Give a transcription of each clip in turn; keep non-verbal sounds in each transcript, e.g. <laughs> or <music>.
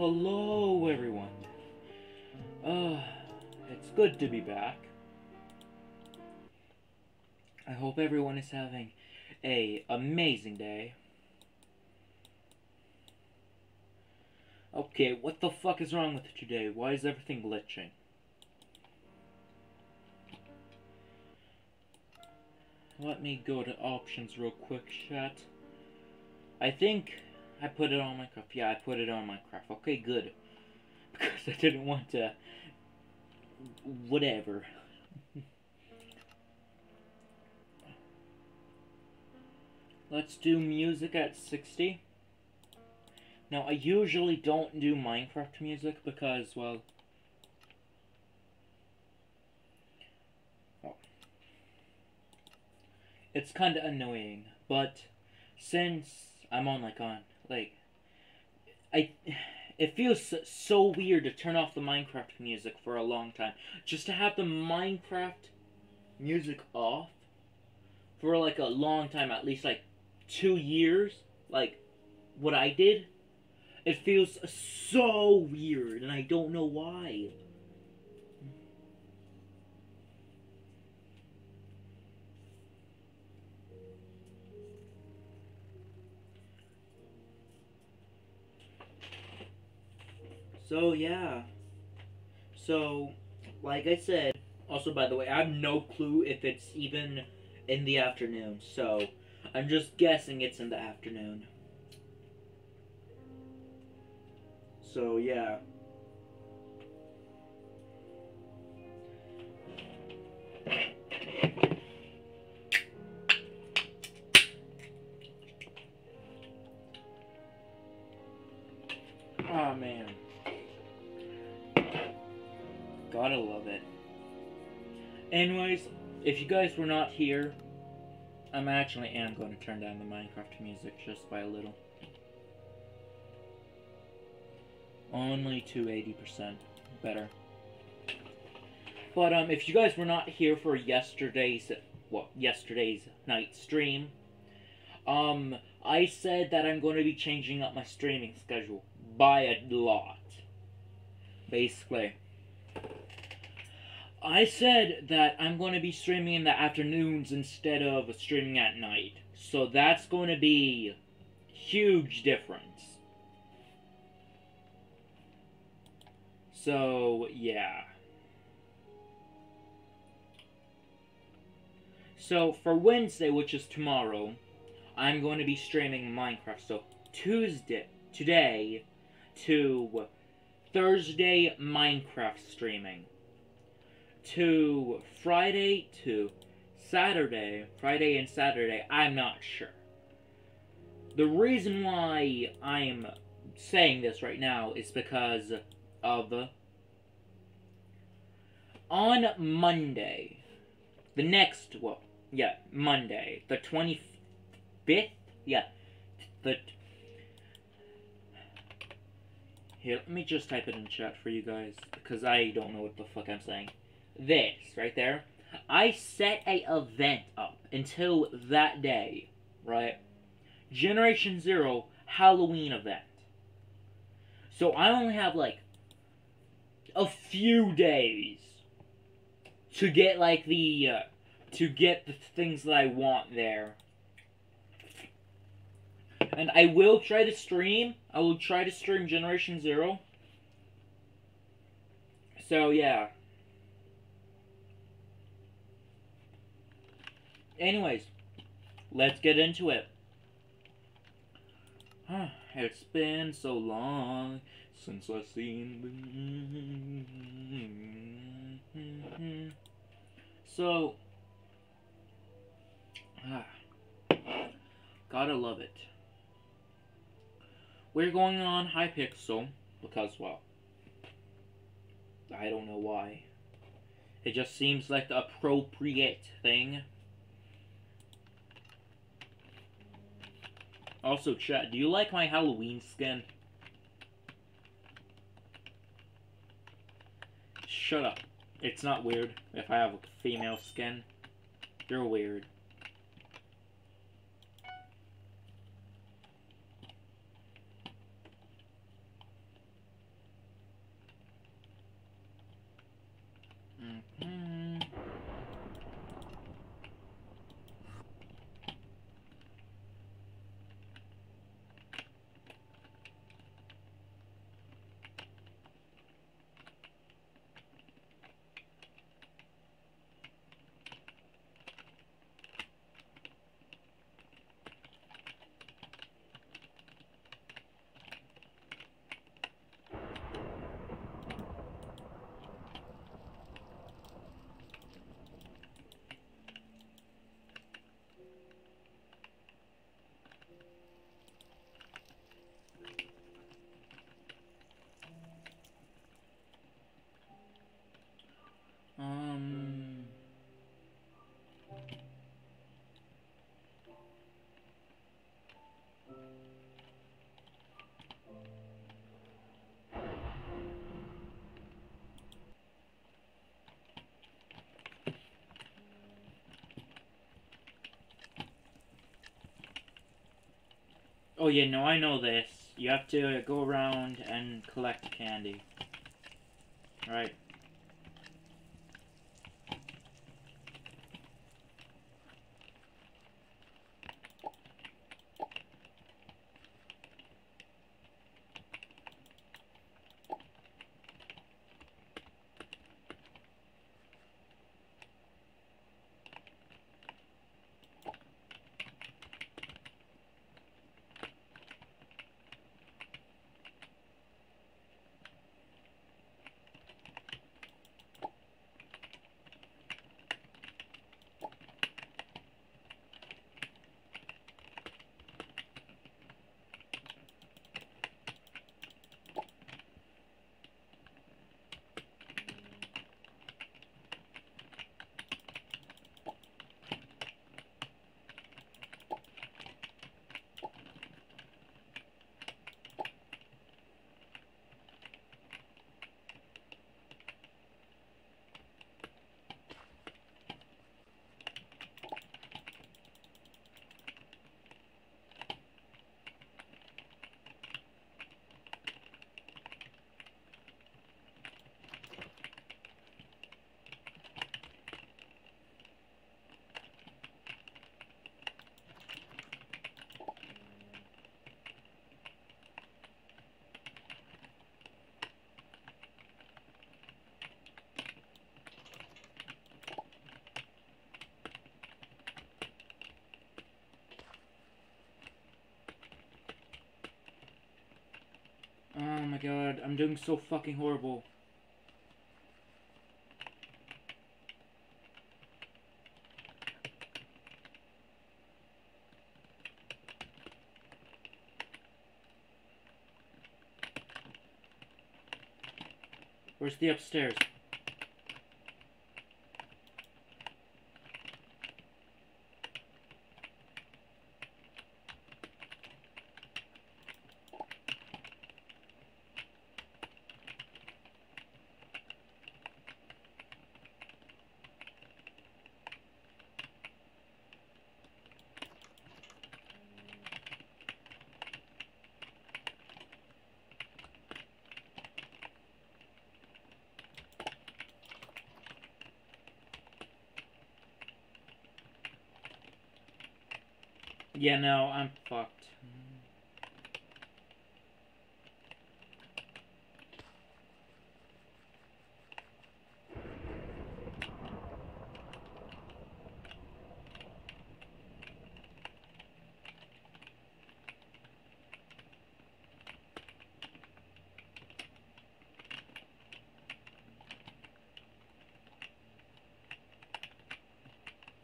Hello, everyone. Uh, it's good to be back. I hope everyone is having a amazing day. Okay, what the fuck is wrong with it today? Why is everything glitching? Let me go to options real quick, chat. I think I put it on Minecraft. Yeah, I put it on Minecraft. Okay, good. <laughs> Because I didn't want to... Whatever. <laughs> Let's do music at 60. Now, I usually don't do Minecraft music because, well... Oh. It's kind of annoying, but since I'm on, like, on like, I, it feels so weird to turn off the Minecraft music for a long time. Just to have the Minecraft music off for like a long time, at least like two years, like what I did, it feels so weird, and I don't know why. So, yeah. So, like I said, also, by the way, I have no clue if it's even in the afternoon. So, I'm just guessing it's in the afternoon. So, yeah. Anyways, if you guys were not here I'm actually am going to turn down the Minecraft music just by a little. Only to 80% better. But um, if you guys were not here for yesterday's well, yesterday's night stream, um, I said that I'm going to be changing up my streaming schedule by a lot. Basically. I said that I'm going to be streaming in the afternoons instead of streaming at night. So that's going to be huge difference. So, yeah. So, for Wednesday, which is tomorrow, I'm going to be streaming Minecraft. So, Tuesday, today, to Thursday, Minecraft streaming to Friday to Saturday, Friday and Saturday, I'm not sure. The reason why I'm saying this right now is because of on Monday, the next, well, yeah, Monday, the 25th, yeah, the, here, let me just type it in chat for you guys, because I don't know what the fuck I'm saying this right there, I set a event up until that day, right? Generation Zero Halloween event. So I only have like a few days to get like the uh, to get the things that I want there. And I will try to stream. I will try to stream Generation Zero. So yeah. Anyways, let's get into it. <sighs> It's been so long since I've seen. So, <sighs> gotta love it. We're going on Hypixel because, well, I don't know why. It just seems like the appropriate thing. Also, chat, do you like my Halloween skin? Shut up. It's not weird if I have a female skin. You're weird. Oh yeah, no, I know this. You have to go around and collect candy. Right. God, I'm doing so fucking horrible. Where's the upstairs? Yeah, no, I'm fucked.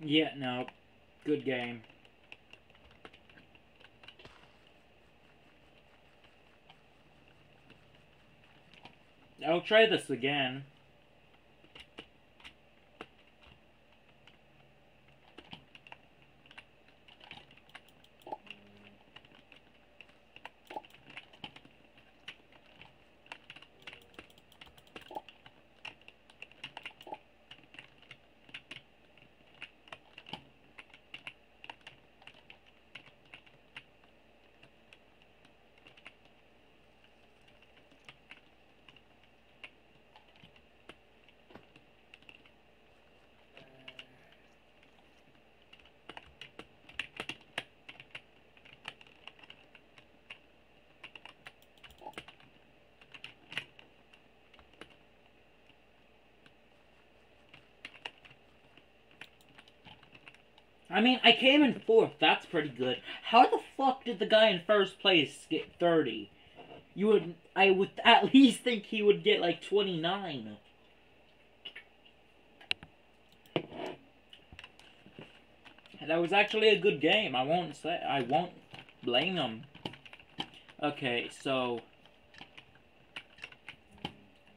Yeah, no. Good game. I'll try this again. I mean, I came in fourth. That's pretty good. How the fuck did the guy in first place get 30? You would, I would <laughs> at least think he would get like 29. That was actually a good game. I won't say, I won't blame him. Okay, so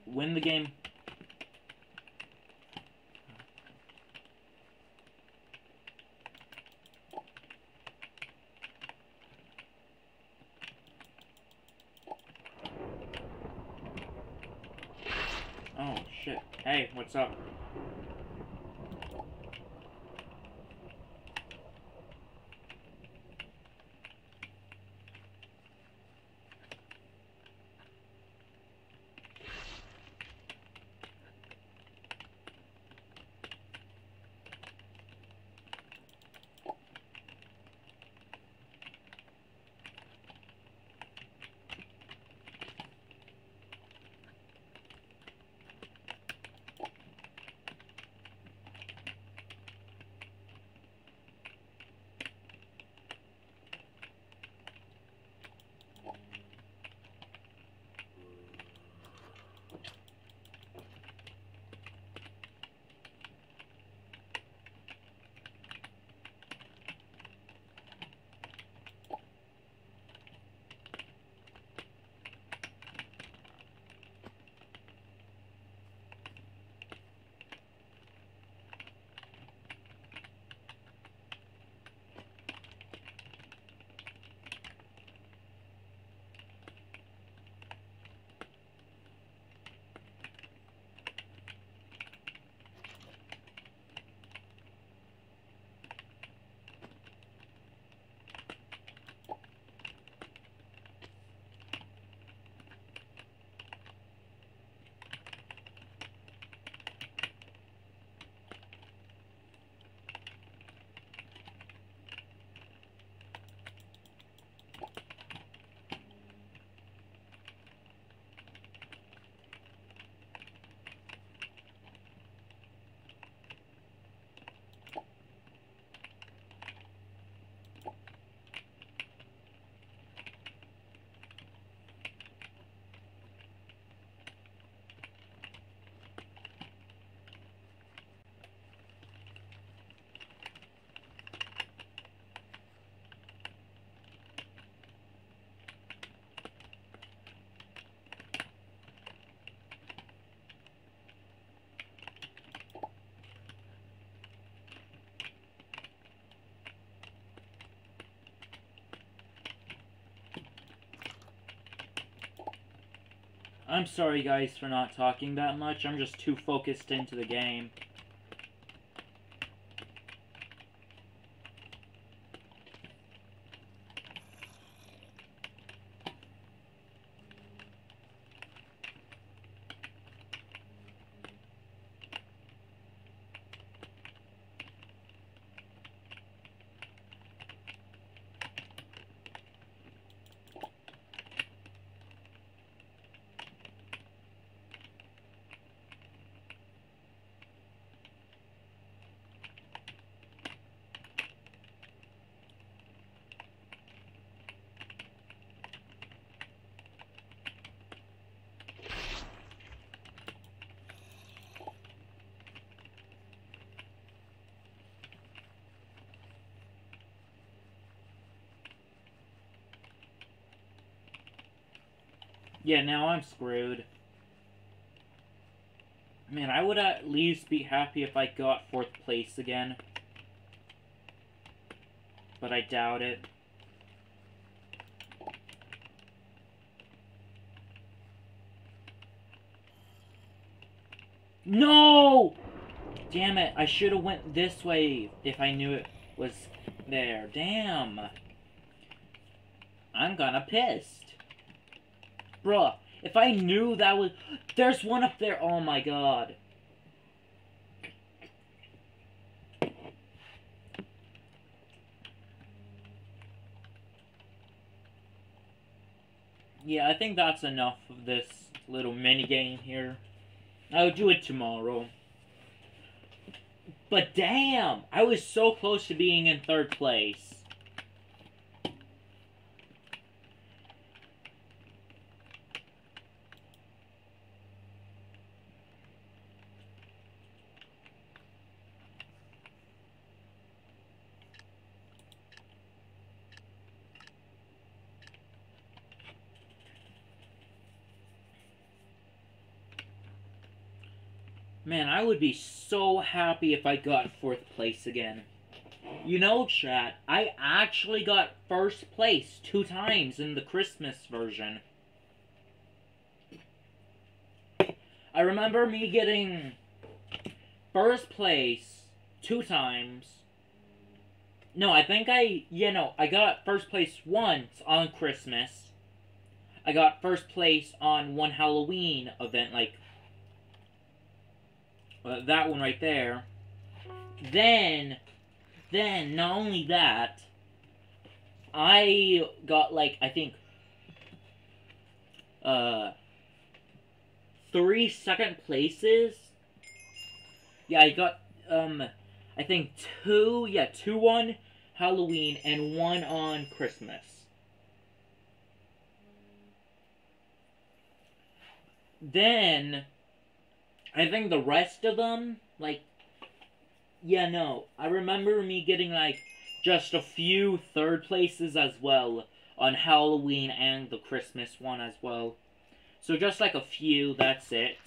win the game. Oh shit. Hey, what's up? I'm sorry, guys, for not talking that much. I'm just too focused into the game. Yeah, now I'm screwed. Man, I would at least be happy if I got fourth place again. But I doubt it. No! Damn it, I should have went this way if I knew it was there. Damn. I'm gonna pissed. Bruh, if I knew that was... There's one up there. Oh my god. Yeah, I think that's enough of this little mini game here. I'll do it tomorrow. But damn, I was so close to being in third place. Man, I would be so happy if I got fourth place again. You know, chat, I actually got first place two times in the Christmas version. I remember me getting first place two times. No, I think I, you know, I got first place once on Christmas. I got first place on one Halloween event, like uh, that one right there. Then, then, not only that, I got, like, I think, uh, three second places. Yeah, I got, um, I think two, yeah, two on Halloween and one on Christmas. Then, I think the rest of them, like, yeah, no. I remember me getting, like, just a few third places as well on Halloween and the Christmas one as well. So just like a few, that's it.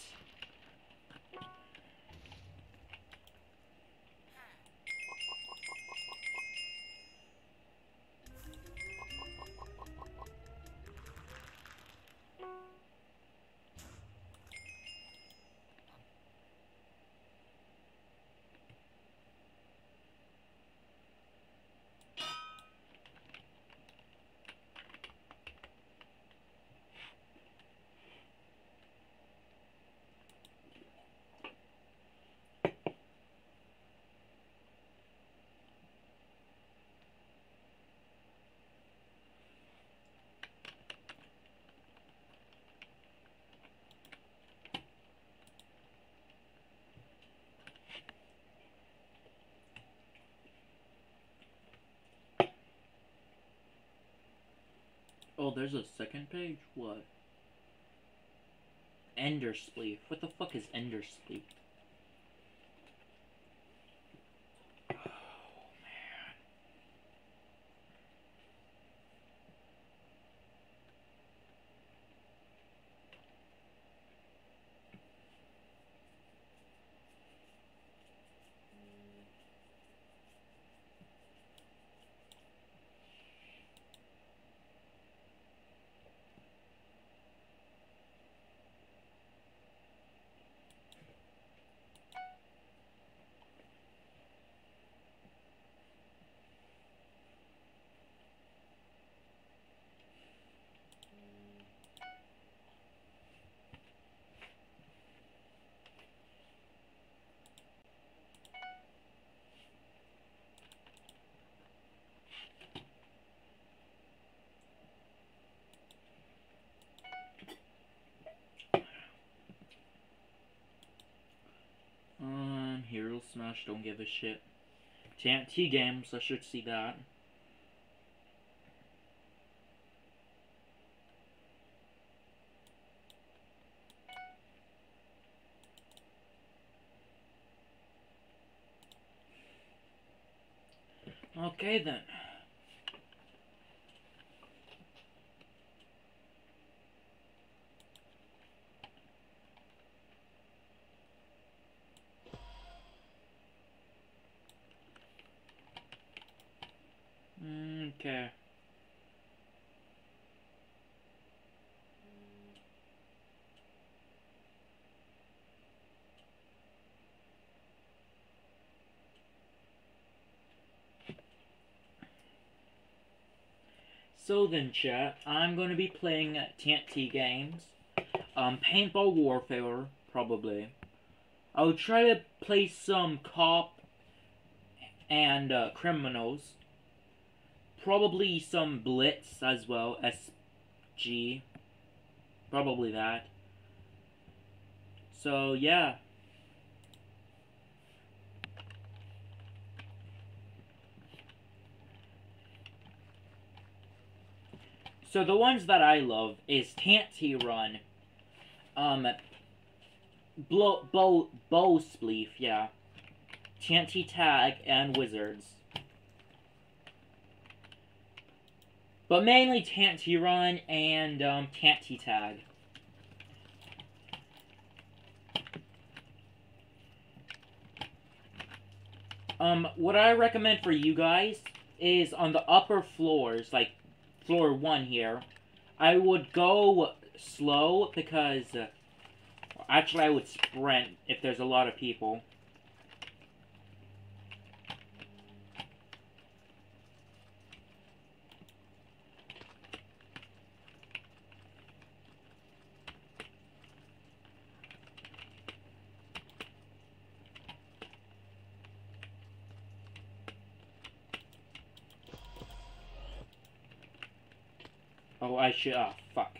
Oh, there's a second page? What? Ender Spleef. What the fuck is Ender Smash, don't give a shit. TNT games, I should see that. Okay then. Okay. So then, chat, I'm going to be playing TNT games. Um, Paintball Warfare, probably. I'll try to play some cop and uh, criminals. Probably some Blitz as well, SG. Probably that. So, yeah. So the ones that I love is TNT Run, um, Blow, Bow, Bow Spleef, yeah, TNT Tag, and Wizards. But mainly TNT Run and um, TNT Tag. Um, what I recommend for you guys is on the upper floors, like floor one here, I would go slow because uh, actually I would sprint if there's a lot of people. I should. Oh, fuck.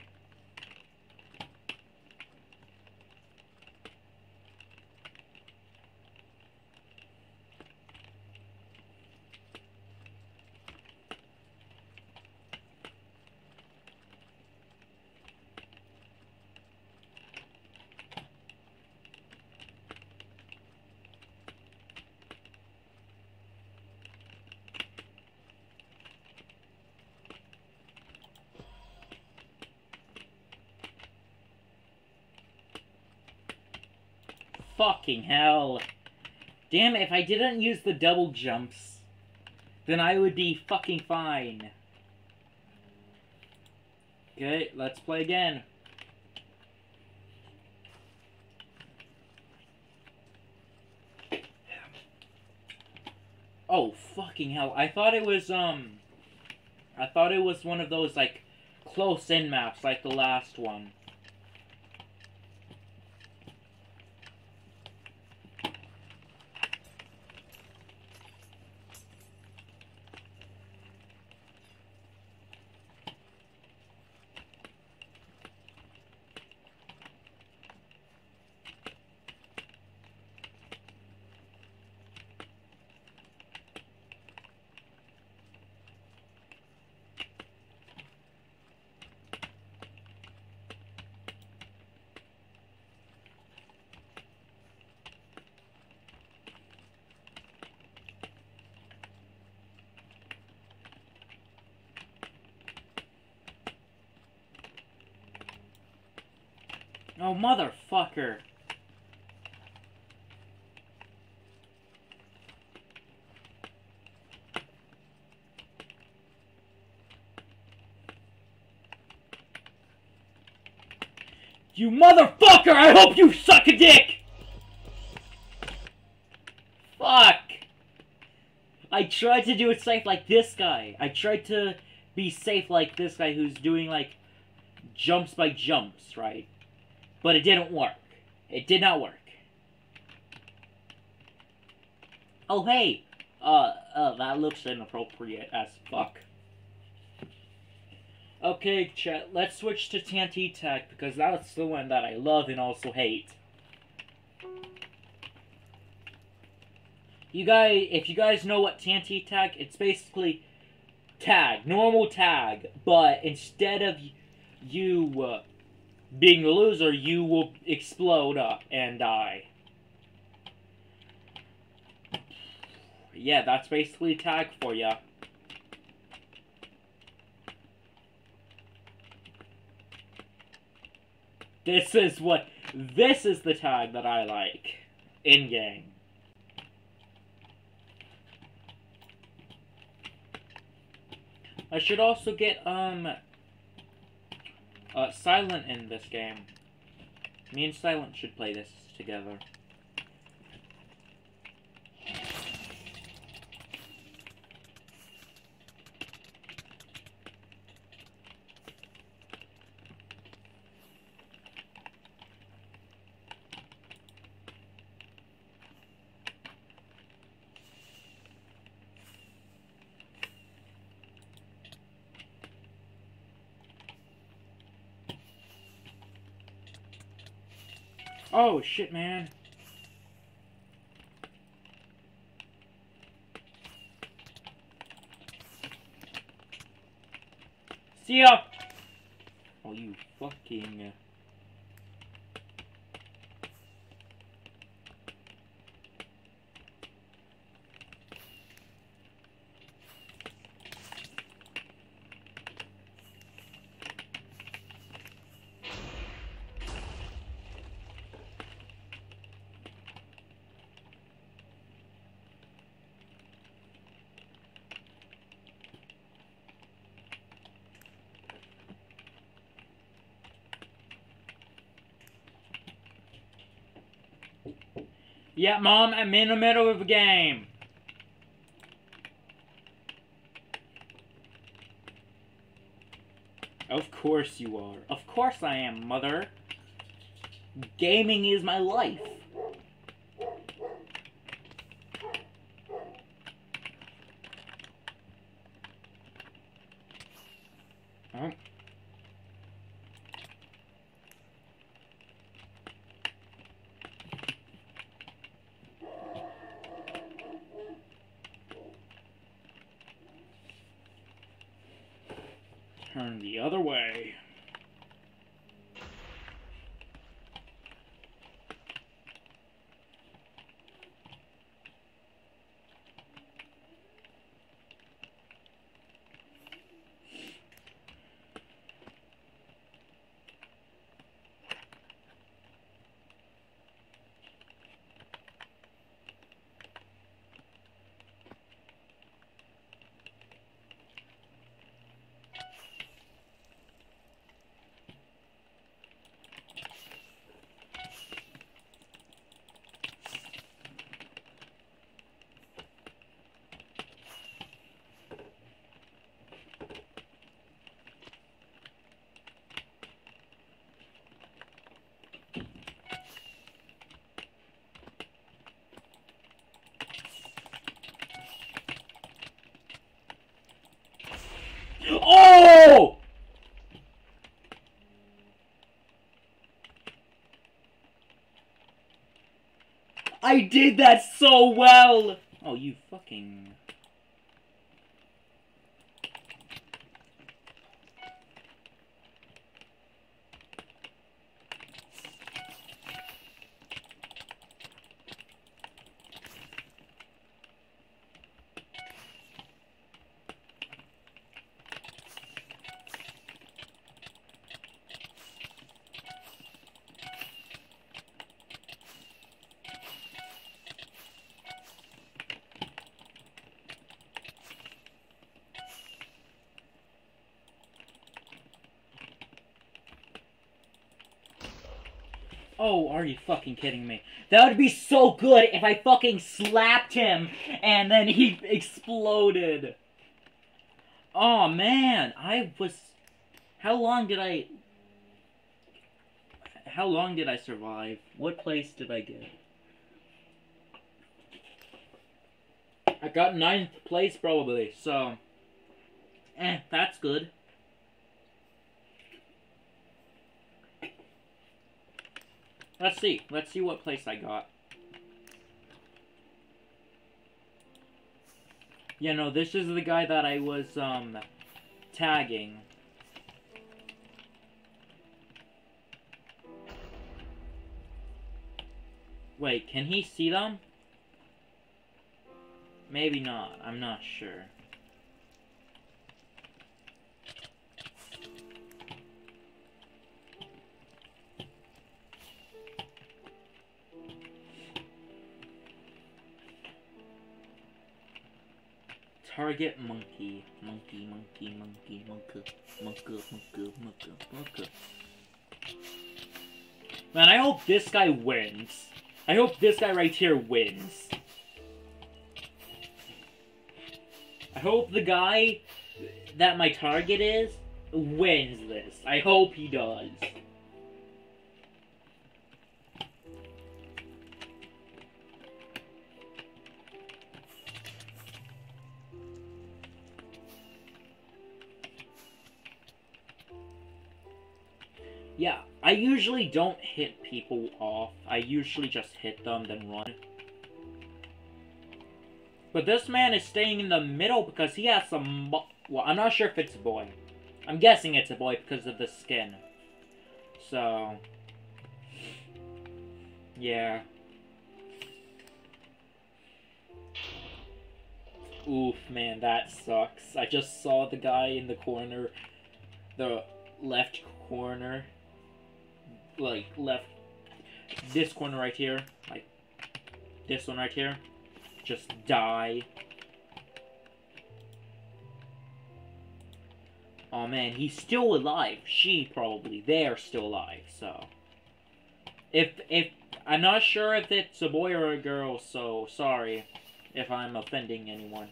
Fucking hell. Damn if I didn't use the double jumps, then I would be fucking fine. Okay, let's play again. Oh, fucking hell. I thought it was, um... I thought it was one of those, like, close-in maps, like the last one. Motherfucker. You motherfucker! I hope you suck a dick! Fuck! I tried to do it safe like this guy. I tried to be safe like this guy who's doing, like, jumps by jumps, right? But it didn't work. It did not work. Oh, hey! Uh, uh, that looks inappropriate as fuck. Okay, chat, let's switch to TNT Tag, because that's the one that I love and also hate. You guys, if you guys know what TNT tag, it's basically tag, normal tag, but instead of you uh, being the loser, you will explode up and die. Yeah, that's basically tag for you. This is what, this is the tag that I like in-game. I should also get, um, uh, Silent in this game. Me and Silent should play this together. Oh, shit, man. See ya! Oh, you fucking... Uh, Yeah, Mom, I'm in the middle of a game. Of course you are. Of course I am, Mother. Gaming is my life. turn the other way. Oh! I did that so well! Oh, you fucking... Oh, are you fucking kidding me? That would be so good if I fucking slapped him and then he exploded. Oh man, I was... How long did I... How long did I survive? What place did I get? I got ninth place probably, so... Eh, that's good. Let's see. Let's see what place I got. You know, this is the guy that I was, um, tagging. Wait, can he see them? Maybe not. I'm not sure. Target monkey. Monkey, monkey, monkey, monkey, monkey, monkey, monkey, monkey. Man, I hope this guy wins. I hope this guy right here wins. I hope the guy that my target is wins this. I hope he does. I usually don't hit people off. I usually just hit them, then run. But this man is staying in the middle because he has some... Well, I'm not sure if it's a boy. I'm guessing it's a boy because of the skin. So... Yeah. Oof, man, that sucks. I just saw the guy in the corner, the left corner, like left, this corner right here, like this one right here, just die. Oh man, he's still alive. She probably, they're still alive, so. If, if, I'm not sure if it's a boy or a girl, so sorry if I'm offending anyone.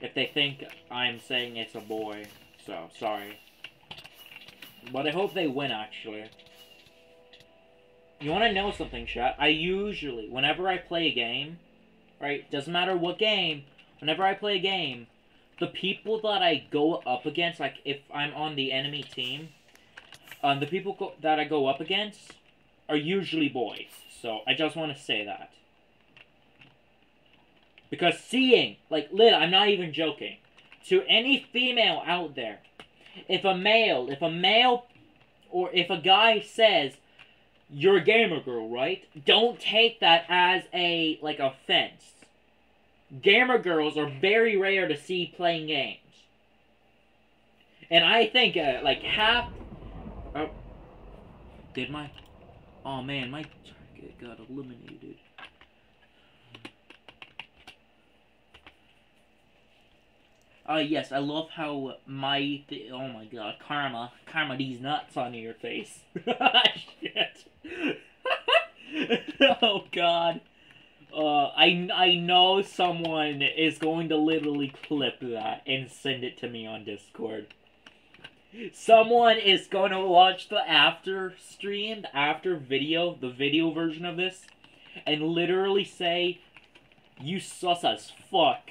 If they think I'm saying it's a boy, so sorry. But I hope they win, actually. You want to know something, chat? I usually, whenever I play a game, right, doesn't matter what game, whenever I play a game, the people that I go up against, like, if I'm on the enemy team, um, the people that I go up against are usually boys. So, I just want to say that. Because seeing, like, lit, I'm not even joking, to any female out there, if a male, if a male, or if a guy says, you're a gamer girl, right? Don't take that as a, like, offense. Gamer girls are very rare to see playing games. And I think, uh, like, half... Oh, did my... Oh, man, my target got eliminated. Uh, yes, I love how my, oh my god, karma, karma these nuts on your face. <laughs> Shit. <laughs> oh god. Uh, I, I know someone is going to literally clip that and send it to me on Discord. Someone is going to watch the after stream, the after video, the video version of this, and literally say, you sus as fuck.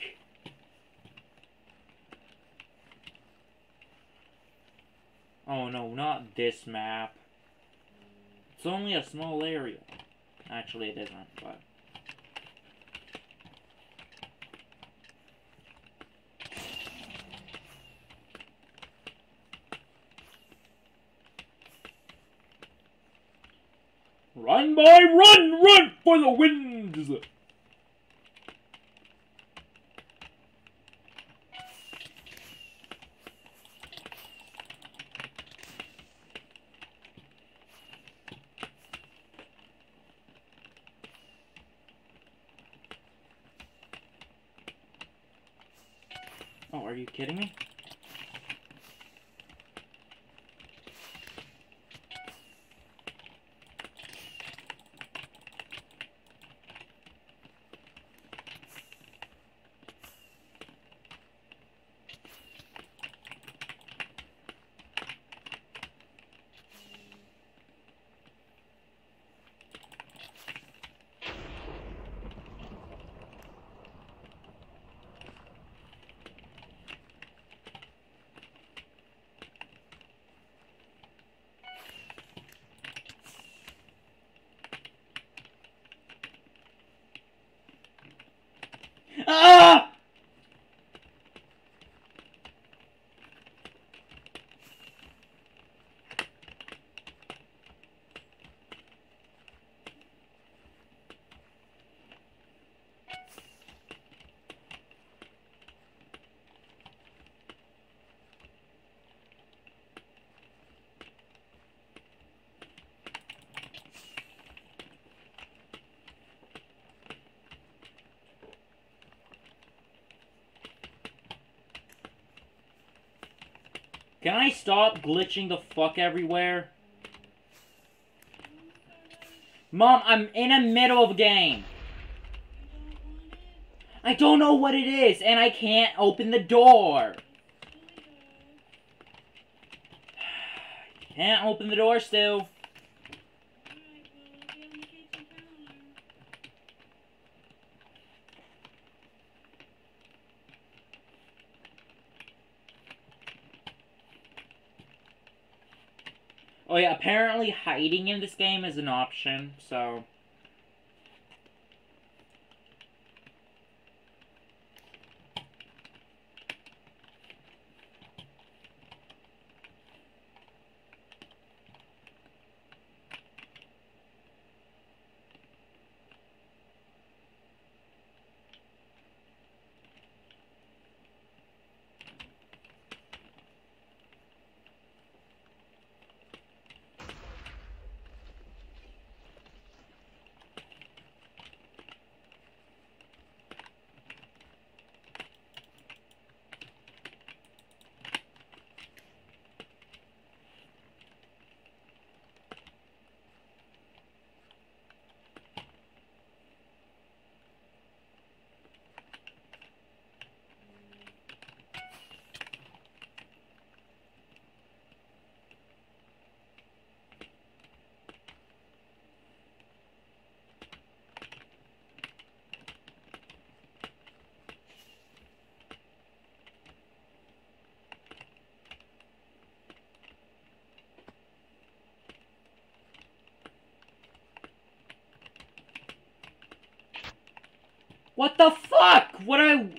Oh no, not this map. It's only a small area. Actually, it isn't, but... Run, boy, run, run for the winds! Can I stop glitching the fuck everywhere? Mom, I'm in the middle of a game. I don't know what it is, and I can't open the door. <sighs> Can't open the door still. Oh yeah, apparently hiding in this game is an option, so... What the fuck? What I...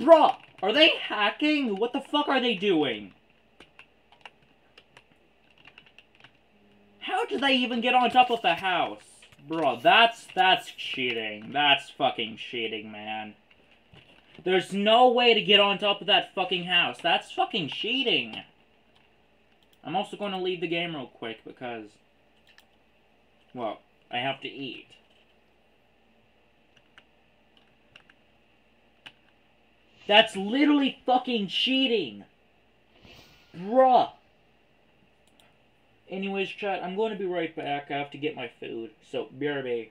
Bruh, are they hacking? What the fuck are they doing? How did they even get on top of the house? Bro, that's, that's cheating. That's fucking cheating, man. There's no way to get on top of that fucking house. That's fucking cheating. I'm also going to leave the game real quick because... Well, I have to eat. That's literally fucking cheating. Bruh. Anyways, chat, I'm going to be right back. I have to get my food. So, BRB.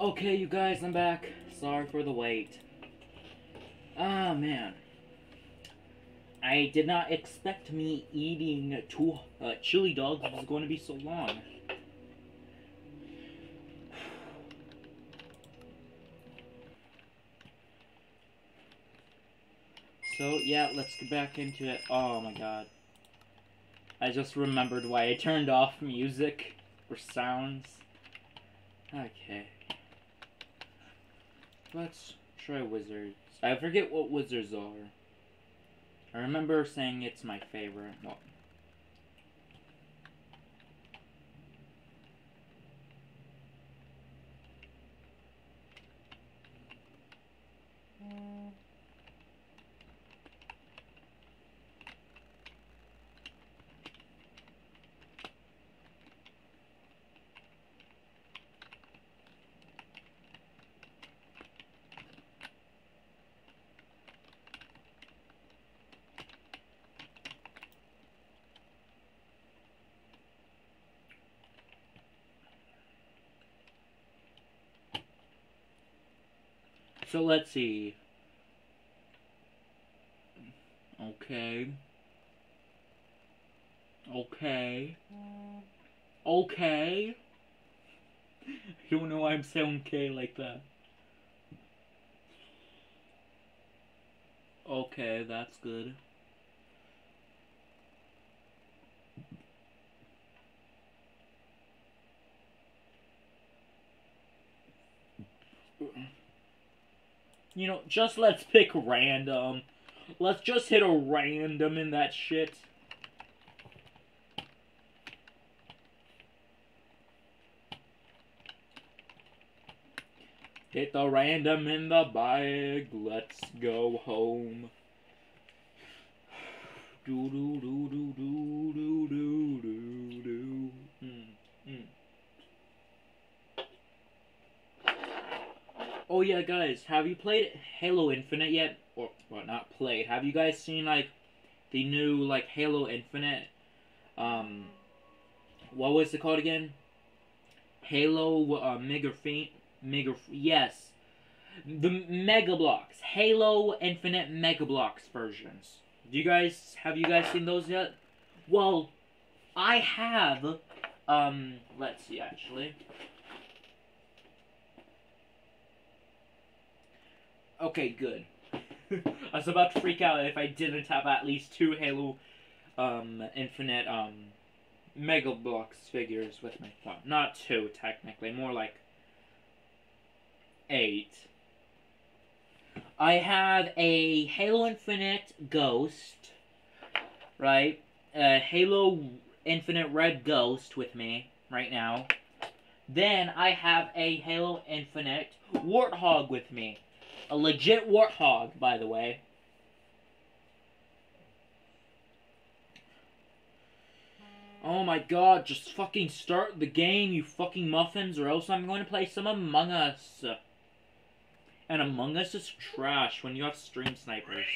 Okay, you guys, I'm back. Sorry for the wait. Ah, man. I did not expect me eating two uh, chili dogs was going to be so long. So, yeah, let's get back into it. Oh my god. I just remembered why I turned off music or sounds. Okay. Let's try wizards. I forget what wizards are. I remember saying it's my favorite. Well, So let's see. Okay. Okay. Okay. <laughs> I don't know why I'm saying okay like that. Okay, that's good. You know, just let's pick random. Let's just hit a random in that shit. Hit the random in the bag. Let's go home. <sighs> Do do do do do do do do do. Mm, mm. Oh yeah, guys, have you played Halo Infinite yet? Or well, not played. Have you guys seen like the new like Halo Infinite? Um, what was it called again? Halo uh, Mega. Mega. Yes, the Mega Bloks. Halo Infinite Mega Bloks versions. Do you guys have you guys seen those yet? Well, I have. Um, let's see actually. Okay, good. <laughs> I was about to freak out if I didn't have at least two Halo um, Infinite um, Mega Bloks figures with me. Well, not two, technically. More like eight. I have a Halo Infinite Ghost, right? A Halo Infinite Red Ghost with me right now. Then I have a Halo Infinite Warthog with me. A legit Warthog, by the way. Oh my god, just fucking start the game, you fucking muffins, or else I'm going to play some Among Us. And Among Us is trash when you have stream snipers.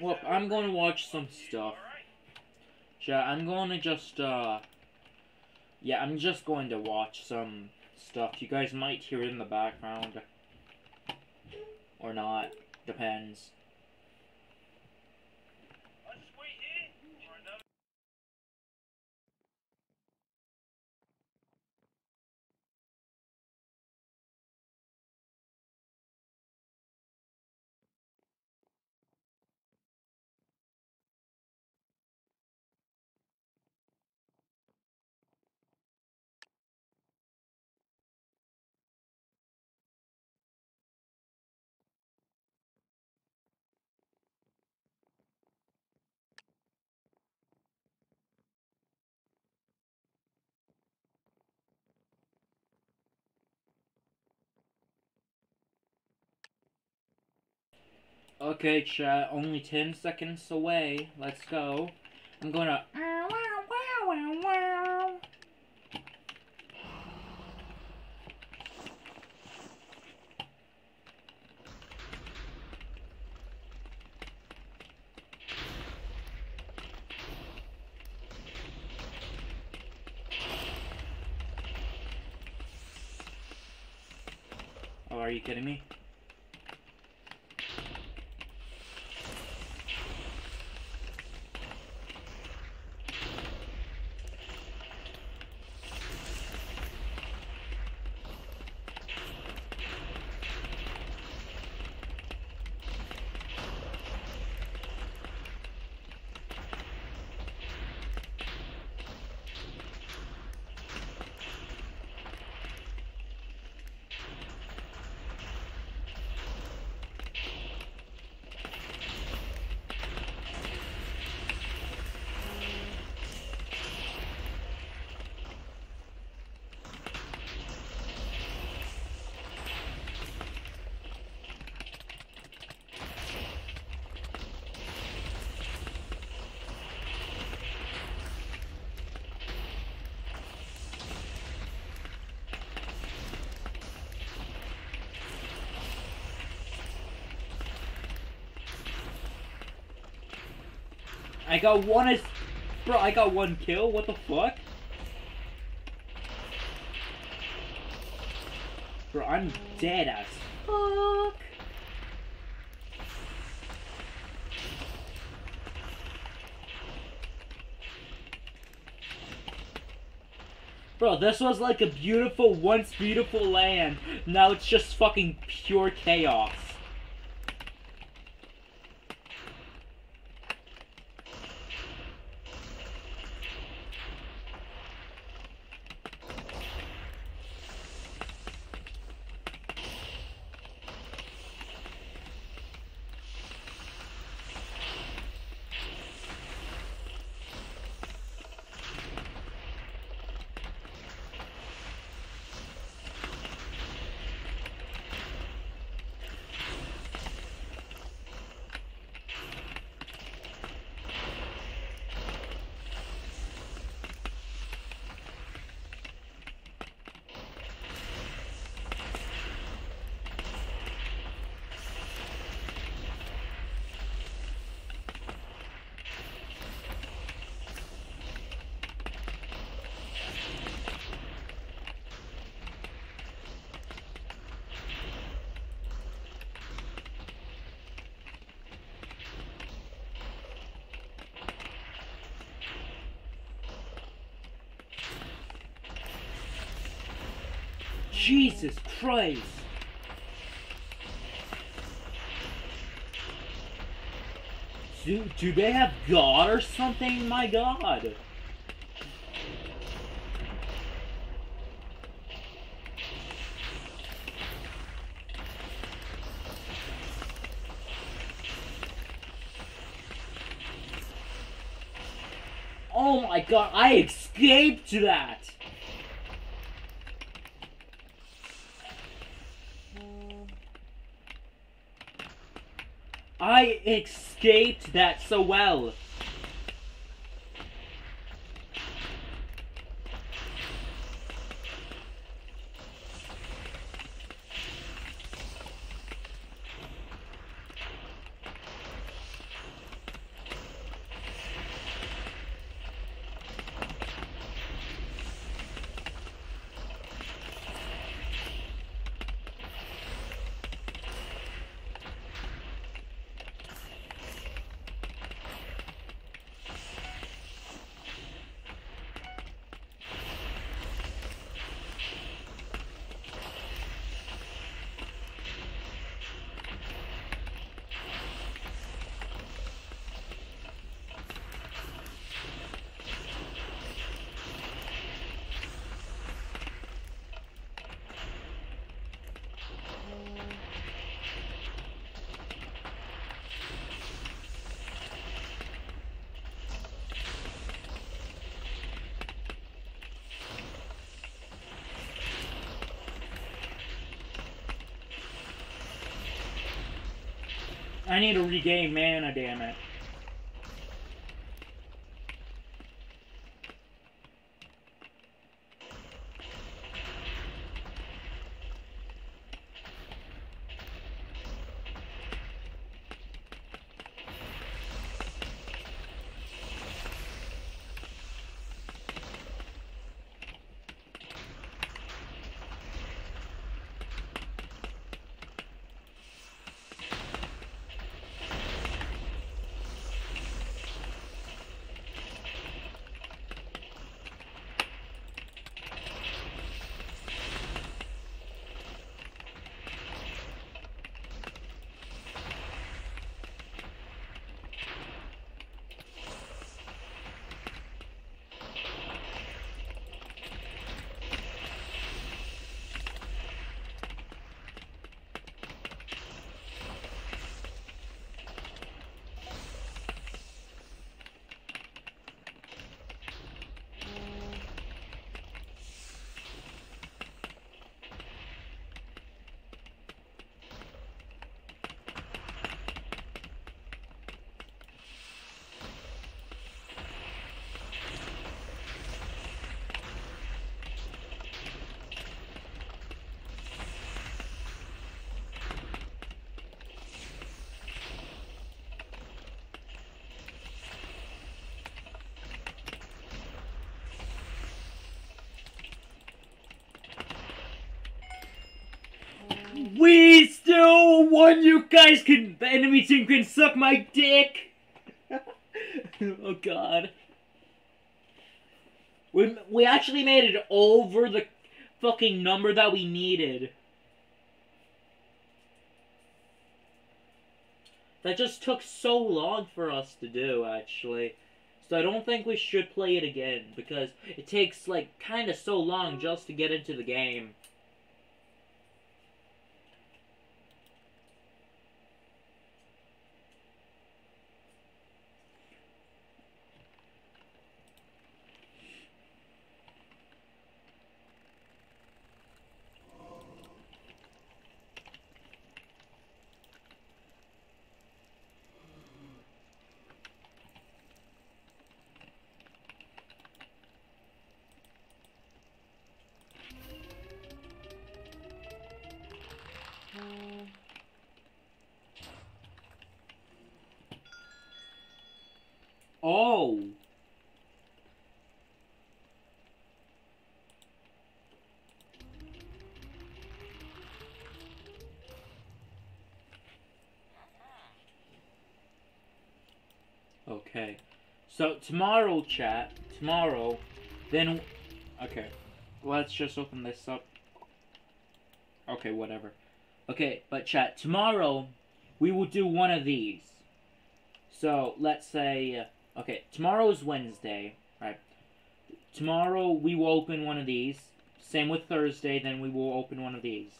Well, I'm going to watch some stuff. Yeah, I'm going to just, uh... Yeah, I'm just going to watch some stuff. You guys might hear it in the background. Or not. Depends. I'll just wait here for another. Okay, chat, only 10 seconds away. Let's go. I'm gonna. Oh, are you kidding me? I got one as Bro, I got one kill? What the fuck? Bro, I'm dead as fuck. Bro, this was like a beautiful, once beautiful land. Now it's just fucking pure chaos. Jesus Christ. Do, do they have God or something? My God. Oh my god, I escaped that! I escaped that so well. Need to regain mana, damn it. We won. You guys can. The enemy team can suck my dick. <laughs> oh God. We we actually made it over the fucking number that we needed. That just took so long for us to do, actually. So I don't think we should play it again because it takes like kind of so long just to get into the game. So tomorrow, chat. Tomorrow, then. Okay. Let's just open this up. Okay, whatever. Okay, but chat. Tomorrow, we will do one of these. So let's say, uh, okay, tomorrow's Wednesday, right? Tomorrow we will open one of these. Same with Thursday, then we will open one of these.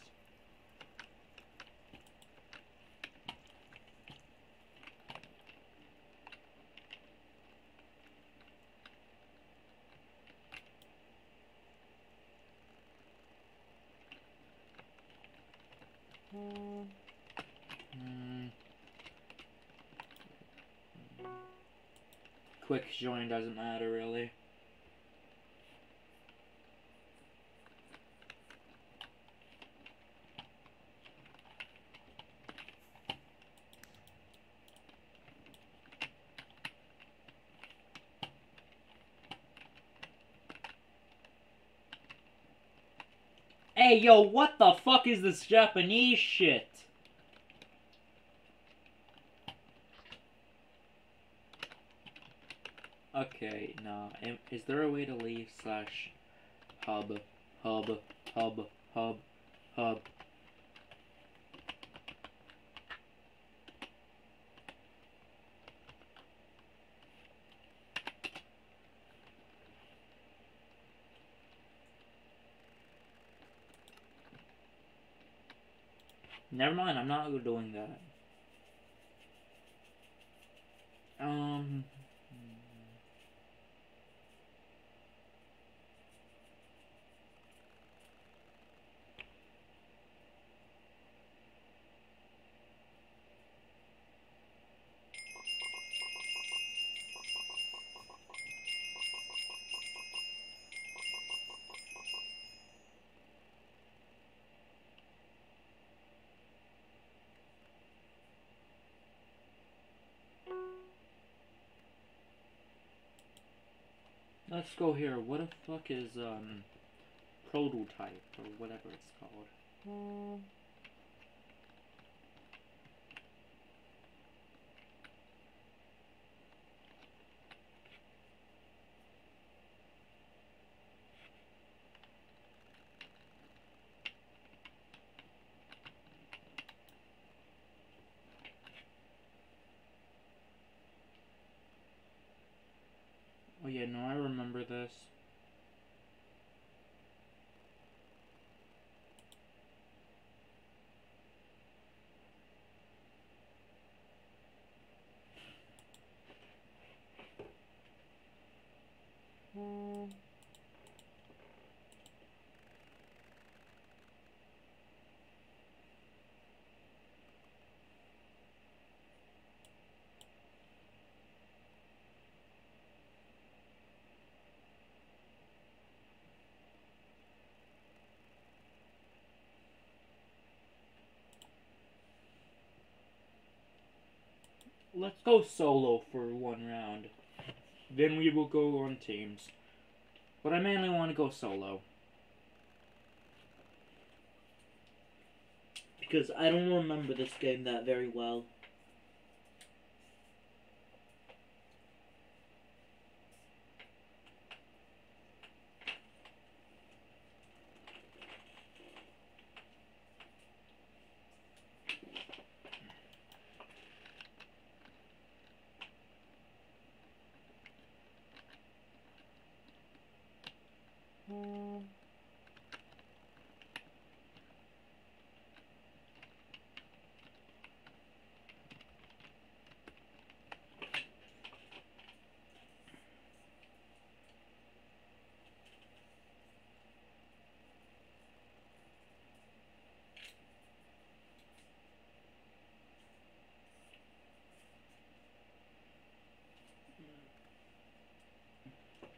Join doesn't matter really. Hey yo, what the fuck is this Japanese shit? Okay, nah. Is there a way to leave slash hub, hub, hub, hub, hub? Never mind, I'm not doing that. Um. Let's go here. What the fuck is um prototype or whatever it's called? Oh yeah, no, I remember this. Let's go solo for one round. Then we will go on teams. But I mainly want to go solo. Because I don't remember this game that very well.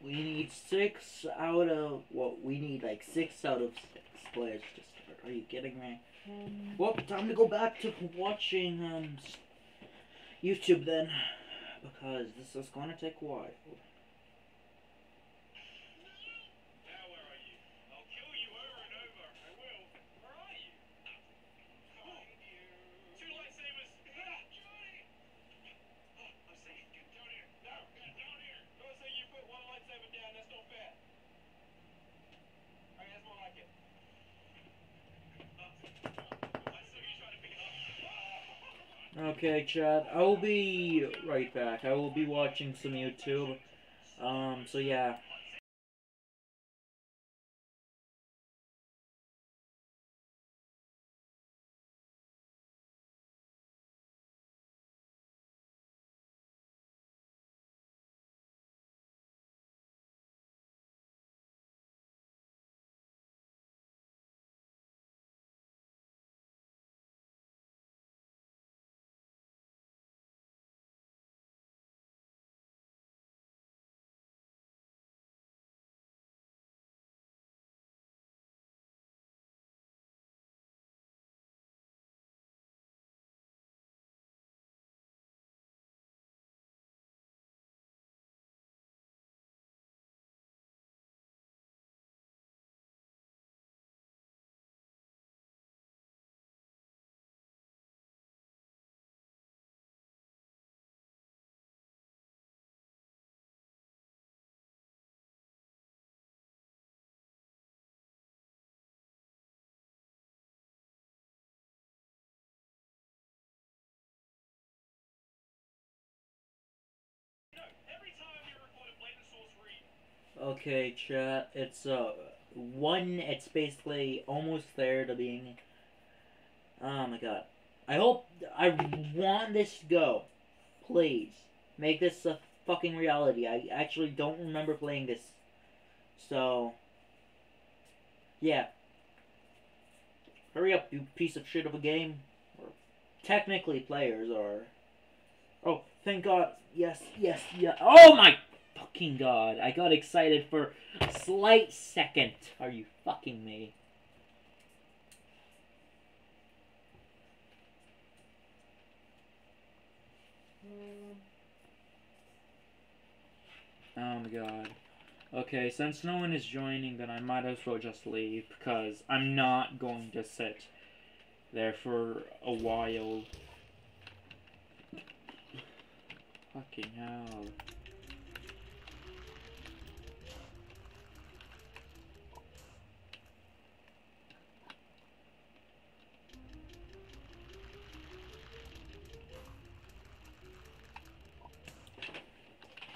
We need six out of what we need like six out of six players to start. Are you kidding me? Well, time to go back to watching um YouTube then, because this is gonna take a while. Now where are you? I'll kill you over and over. I will. Where are you? Find you. Two lightsabers. Ah, Johnny. Oh, I'm safe. Get down here. No, get down here. Don't say you put one lightsaber down. That's not fair. Alright, that's more like it. Uh, uh, I saw you trying to pick it up. Okay, chat. I will be right back. I will be watching some YouTube. Um, so yeah. Okay, chat. It's uh one. It's basically almost there to being. Oh my god. I hope. I want this to go. Please make this a fucking reality. I actually don't remember playing this. So. Yeah. Hurry up, you piece of shit of a game. Or technically, players are. Oh, thank God. Yes, yes, yeah. Oh my fucking God. I got excited for a slight second. Are you fucking me? Oh my god. Okay, since no one is joining, then I might as well just leave because I'm not going to sit there for a while. Fucking hell.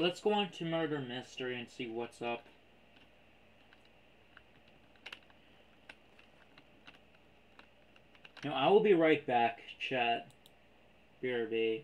Let's go on to Murder Mystery and see what's up. No, I will be right back, chat. BRB.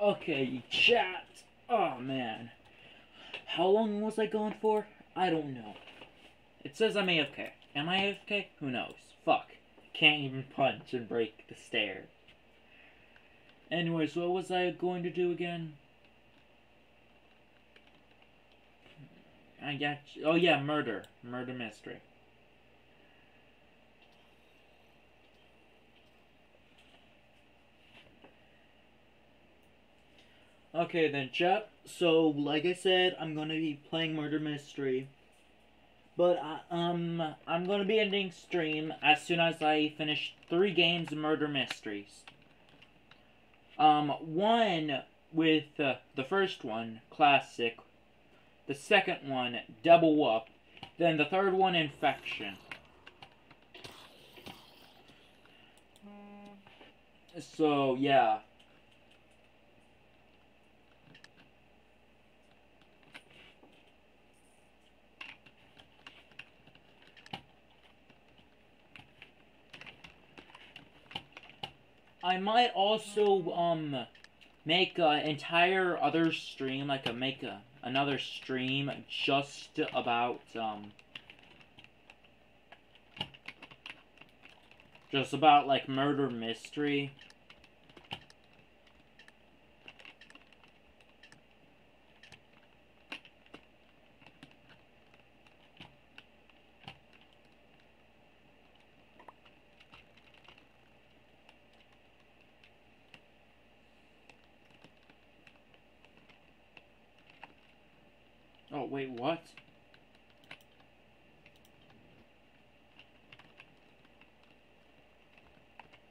Okay, chat. Oh man. How long was I gone for? I don't know. It says I'm AFK. Am I AFK? Who knows? Fuck. Can't even punch and break the stair. Anyways, what was I going to do again? I got. You. Oh yeah, murder, murder mystery. Okay then, chat. So, like I said, I'm gonna be playing murder mystery. But I, um, I'm gonna be ending stream as soon as I finish three games of murder mysteries. Um, one with uh, the first one, classic. The second one, double up. Then the third one, infection. So yeah. I might also um make an entire other stream, like a make a another stream just about um just about like murder mystery. Oh, wait, what?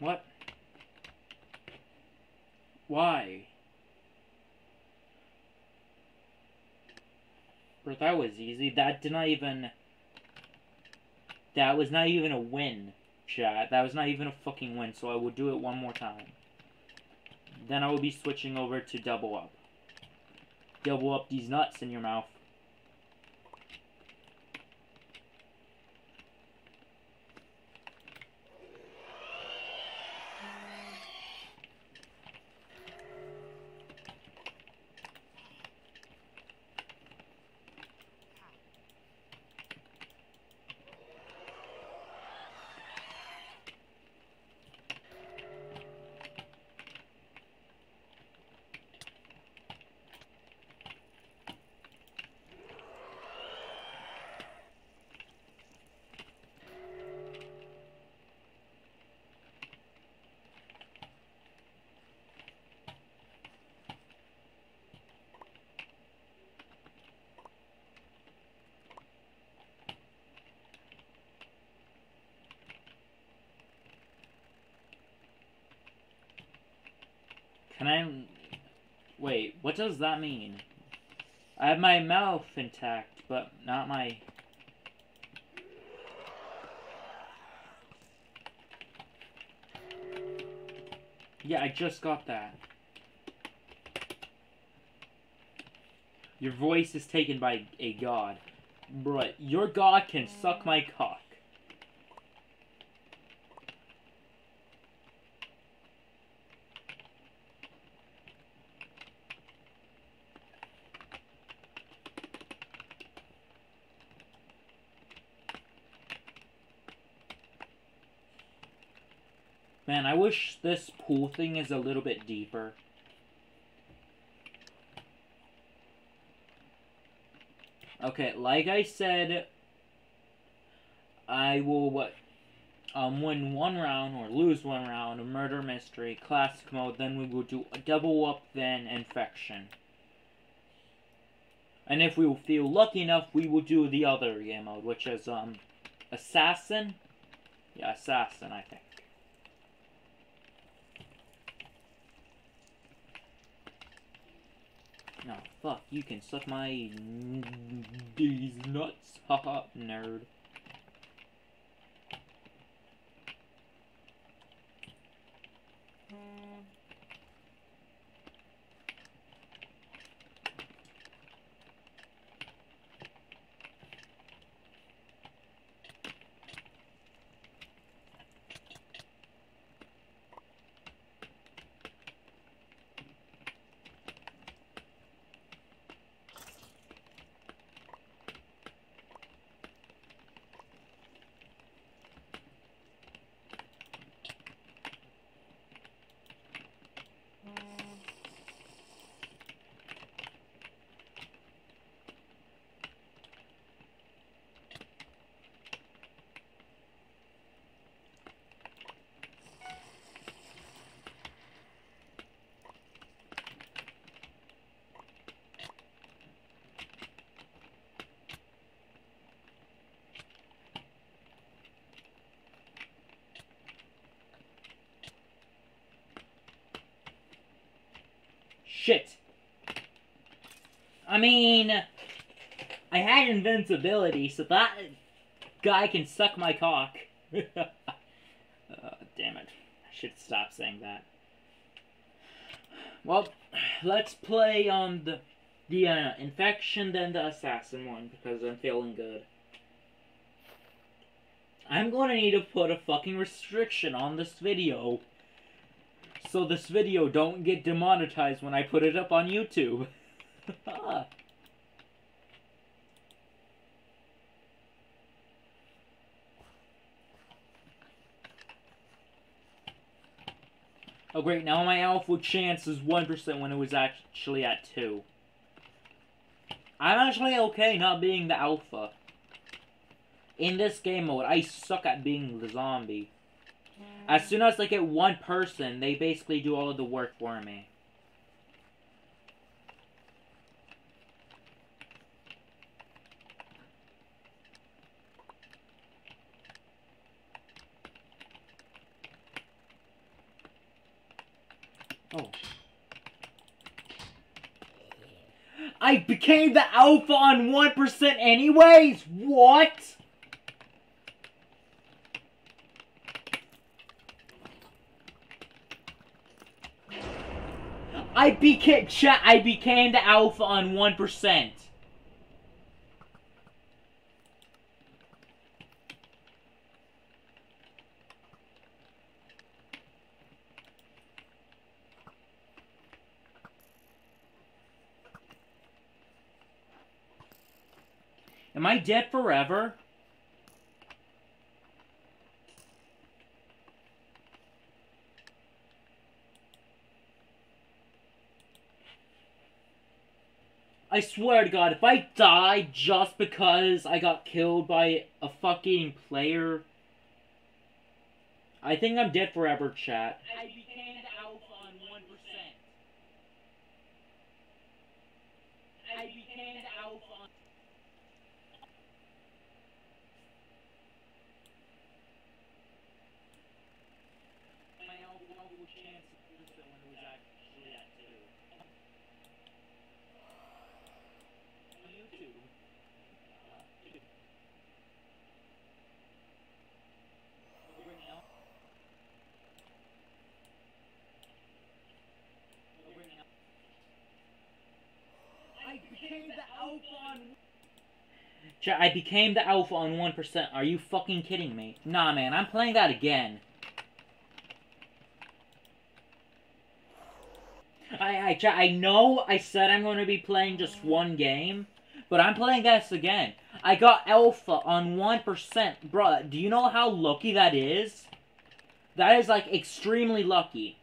What? Why? Bro, that was easy. That did not even... That was not even a win, chat. That was not even a fucking win, so I will do it one more time. Then I will be switching over to double up. Double up these nuts in your mouth. Can I... Wait, what does that mean? I have my mouth intact, but not my... Yeah, I just got that. Your voice is taken by a god. Bruh, your god can suck my cock. Man, I wish this pool thing is a little bit deeper. Okay, like I said, I will what um win one round or lose one round of murder mystery classic mode. Then we will do a double up, then infection. And if we feel lucky enough, we will do the other game mode, which is um assassin. Yeah, assassin, I think. No, fuck, you can suck my these nuts, haha, nerd. Shit. I mean, I had invincibility, so that guy can suck my cock. uh, <laughs> damn it. I should stop saying that. Well, let's play on the the uh, infection, then the assassin one because I'm feeling good. I'm to need to put a fucking restriction on this video. So this video don't get demonetized when I put it up on YouTube. <laughs> oh great, now my alpha chance is 1% when it was actually at 2. I'm actually okay not being the alpha. In this game mode, I suck at being the zombie. As soon as I get one person, they basically do all of the work for me. Oh. I became the alpha on 1% anyways? What? I became chat. I became the alpha on one percent. Am I dead forever? I swear to God, if I die just because I got killed by a fucking player, I think I'm dead forever, chat. I became alpha on 1%. I became the alpha on... My alpha chance when it was actually at 2. on YouTube. Uh, over now. Over now. I became the alpha on. Chat, I became the alpha on 1%. Are you fucking kidding me? Nah, man, I'm playing that again. I, I, chat, I know I said I'm going to be playing just one game, but I'm playing this again. I got alpha on 1%. Bruh, do you know how lucky that is? That is, like, extremely lucky.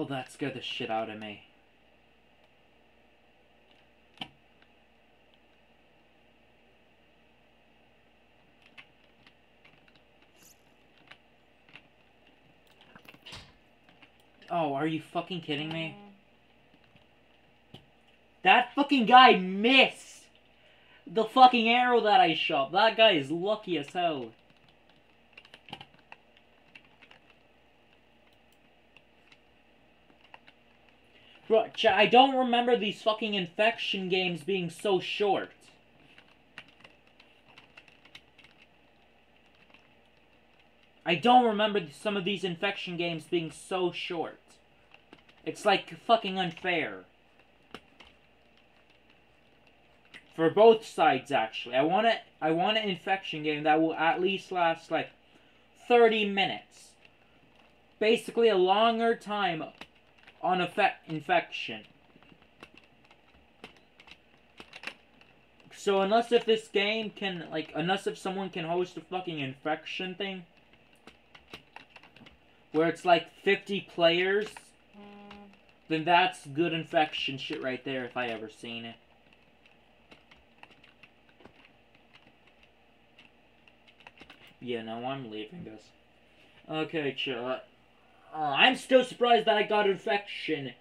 Oh, that scared the shit out of me. Oh, are you fucking kidding me? That fucking guy missed the fucking arrow that I shot. That guy is lucky as hell. Bro, ch- I don't remember these fucking infection games being so short. I don't remember some of these infection games being so short. It's like fucking unfair. For both sides, actually. I want it. I want an infection game that will at least last like 30 minutes. Basically, a longer time on effect infection. So unless if this game can like unless if someone can host a fucking infection thing where it's like 50 players then that's good infection shit right there if I ever seen it. Yeah, no, I'm leaving this. Okay, chill. Uh, I'm still surprised that I got infection.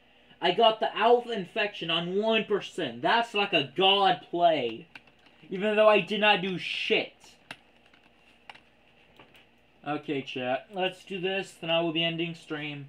I got the alpha infection on 1%. That's like a god play. Even though I did not do shit. Okay, chat. Let's do this, then I will be ending stream.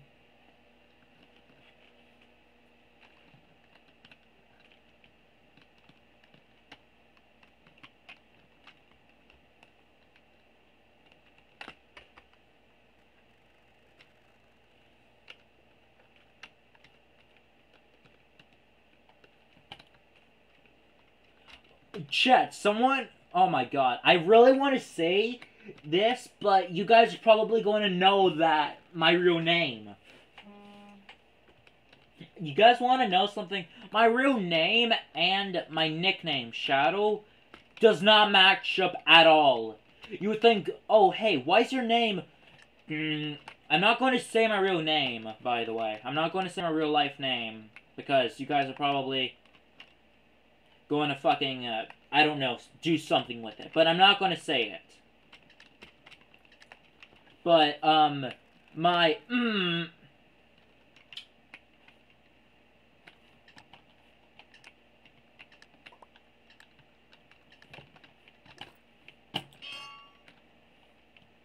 Chat, someone. Oh my god. I really want to say this, but you guys are probably going to know that my real name. You guys want to know something? My real name and my nickname, Shadow, does not match up at all. You would think, oh, hey, why is your name. Mm, I'm not going to say my real name, by the way. I'm not going to say my real life name, because you guys are probably going to fucking, uh, I don't know, do something with it. But I'm not going to say it. But, um, my, mm,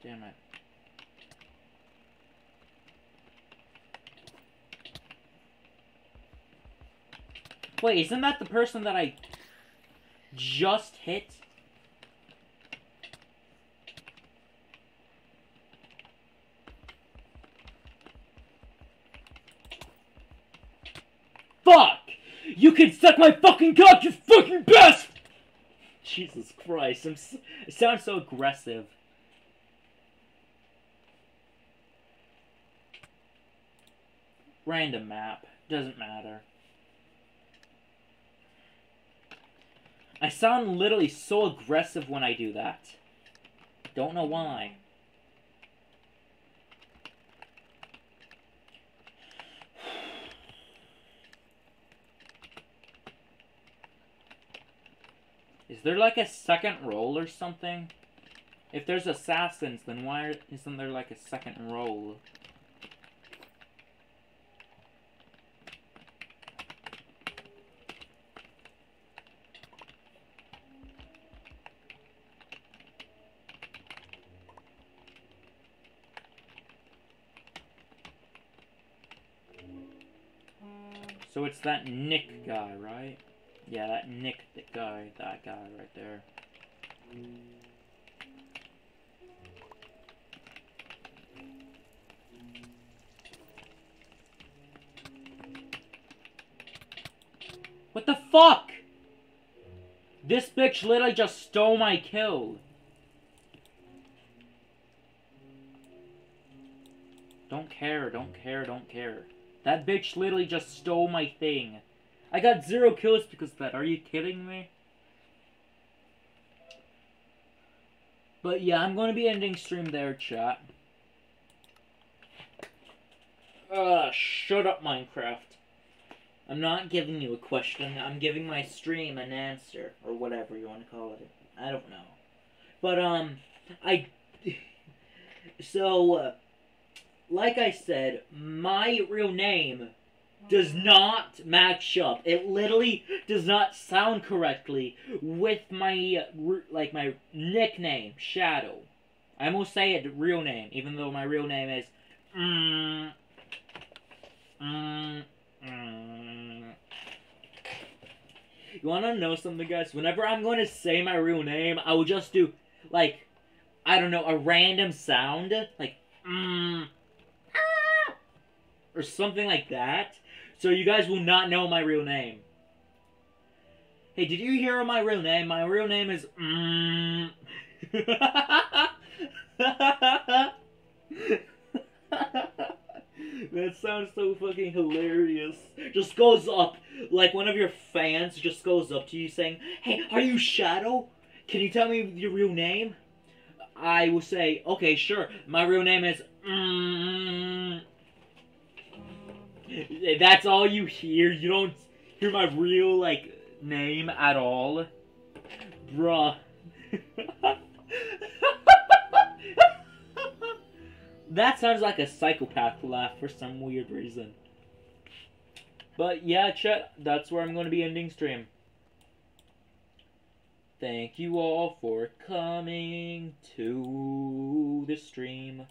Damn it. Wait, isn't that the person that I just hit? Fuck! You can suck my fucking cock, you fucking best! Jesus Christ, I'm it sounds so aggressive. Random map. Doesn't matter. I sound literally so aggressive when I do that. Don't know why. Is there like a second role or something? If there's assassins, then why isn't there like a second role? So it's that Nick guy, right? Yeah, that Nick that guy, that guy right there. What the fuck? This bitch literally just stole my kill. Don't care, don't care, don't care. That bitch literally just stole my thing. I got zero kills because of that. Are you kidding me? But yeah, I'm going to be ending stream there, chat. Ugh, shut up, Minecraft. I'm not giving you a question. I'm giving my stream an answer, or whatever you want to call it. I don't know. But, um, I... <laughs> so, uh, like I said, my real name does not match up. It literally does not sound correctly with my like my nickname, Shadow. I almost say it real name, even though my real name is. Mm, mm, mm. You wanna know something, guys? Whenever I'm going to say my real name, I will just do like I don't know a random sound like. Mm, or something like that. So you guys will not know my real name. Hey, did you hear my real name? My real name is. Mm... <laughs> that sounds so fucking hilarious. Just goes up, like one of your fans just goes up to you saying, Hey, are you Shadow? Can you tell me your real name? I will say, Okay, sure. My real name is. Mm... <laughs> That's all you hear. You don't hear my real, like, name at all. Bruh. <laughs> that sounds like a psychopath laugh for some weird reason. But yeah, chat, that's where I'm going to be ending stream. Thank you all for coming to the stream.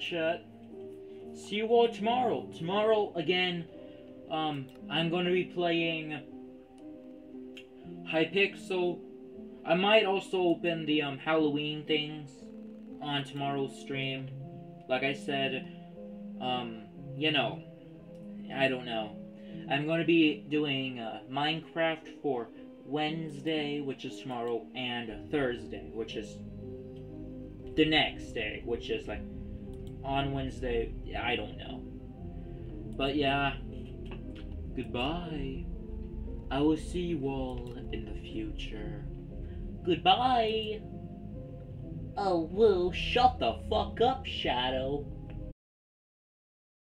Yeah. See you all tomorrow. Tomorrow again, um, I'm gonna be playing Hypixel. I might also open the um Halloween things on tomorrow's stream. Like I said, um, you know, I don't know. I'm gonna be doing uh, Minecraft for Wednesday, which is tomorrow, and Thursday, which is the next day, which is like on Wednesday. I don't know. But yeah, goodbye. I will see you all in the future. Goodbye. Oh, woo, shut the fuck up, Shadow.